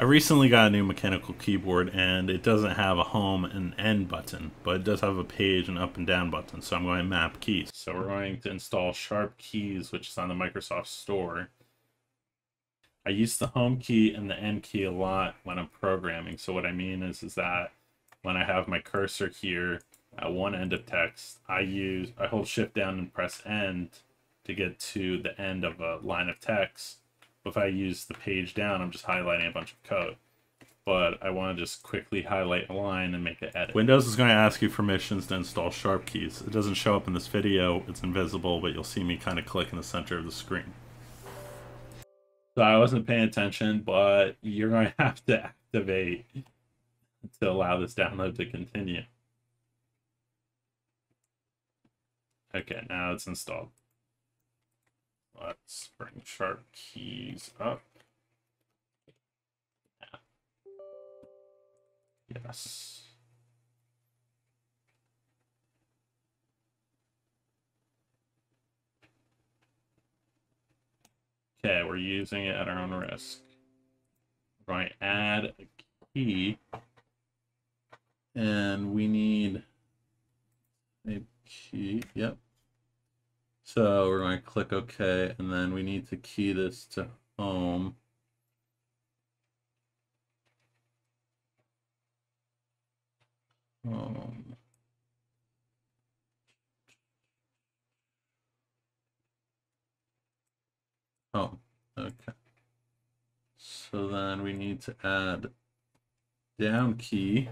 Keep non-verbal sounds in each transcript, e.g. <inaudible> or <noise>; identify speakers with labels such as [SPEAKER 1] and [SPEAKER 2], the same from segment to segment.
[SPEAKER 1] I recently got a new mechanical keyboard and it doesn't have a home and end button, but it does have a page and up and down button. So I'm going to map keys. So we're going to install Sharp Keys, which is on the Microsoft Store. I use the home key and the end key a lot when I'm programming. So what I mean is, is that when I have my cursor here at one end of text, I use I hold shift down and press end to get to the end of a line of text if I use the page down, I'm just highlighting a bunch of code. But I want to just quickly highlight a line and make an edit. Windows is going to ask you permissions to install Sharp keys. It doesn't show up in this video, it's invisible, but you'll see me kind of click in the center of the screen. So I wasn't paying attention, but you're going <laughs> to have to activate to allow this download to continue. Okay, now it's installed. Let's bring sharp keys up. Yeah. Yes. Okay, we're using it at our own risk. We're going to add a key. And we need a key. Yep. So we're going to click OK, and then we need to key this to home. Home. Oh, okay. So then we need to add down key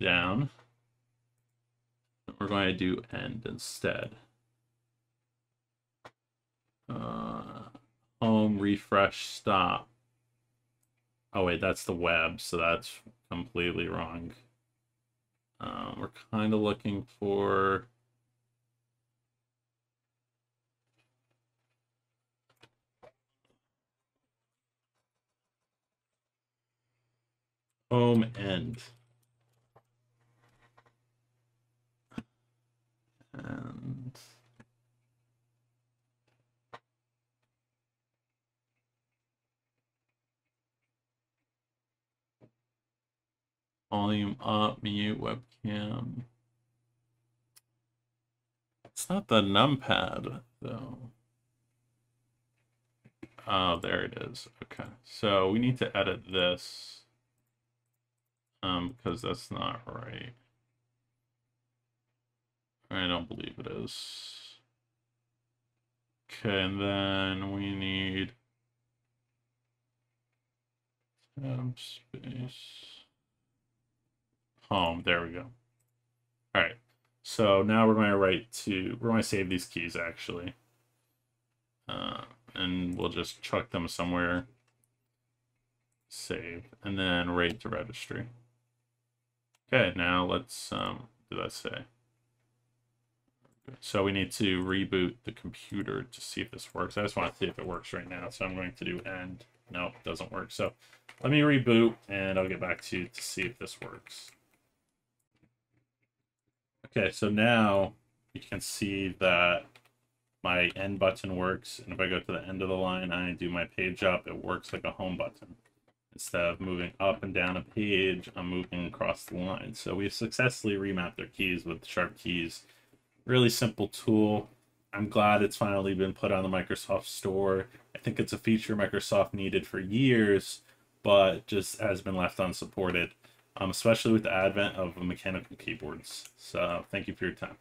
[SPEAKER 1] down. We're going to do end instead. Uh, home, refresh, stop. Oh wait, that's the web, so that's completely wrong. Um, we're kind of looking for... Home end. Volume up, mute webcam. It's not the numpad, though. Oh, there it is. Okay, so we need to edit this um, because that's not right. I don't believe it is. Okay, and then we need tab space home. There we go. All right. So now we're going to write to, we're going to save these keys actually. Uh, and we'll just chuck them somewhere. Save. And then write to registry. Okay, now let's, um, do that say? So we need to reboot the computer to see if this works. I just want to see if it works right now. So I'm going to do end. No, it doesn't work. So let me reboot and I'll get back to you to see if this works. Okay, so now you can see that my end button works. And if I go to the end of the line, I do my page up, it works like a home button. Instead of moving up and down a page, I'm moving across the line. So we've successfully remapped our keys with Sharp Keys. Really simple tool. I'm glad it's finally been put on the Microsoft Store. I think it's a feature Microsoft needed for years, but just has been left unsupported um, especially with the advent of mechanical keyboards. So thank you for your time.